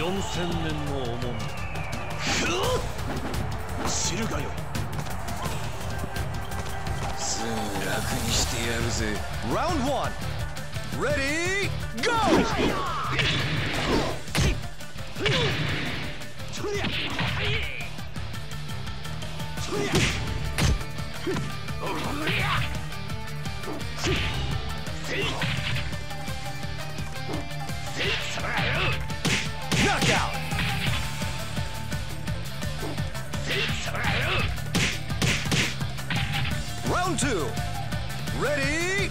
4000年の重み知るがよす。ぐ楽にしてやるぜラウンド1レディーゴー Knockout. Round two. Ready,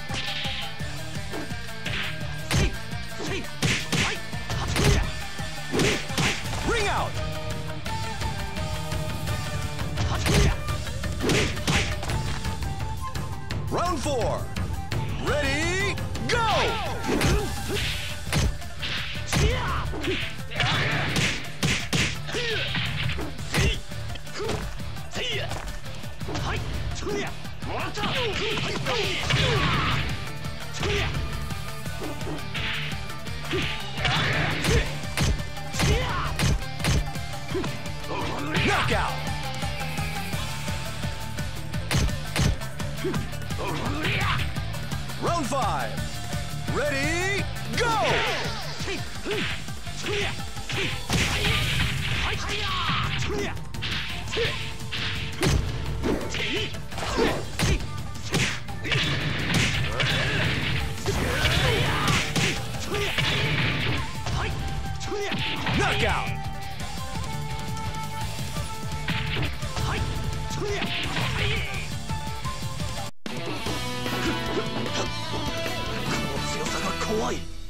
Round four. Ready, go! Knockout. Round five. Ready, go! Knockout. この強さが怖い。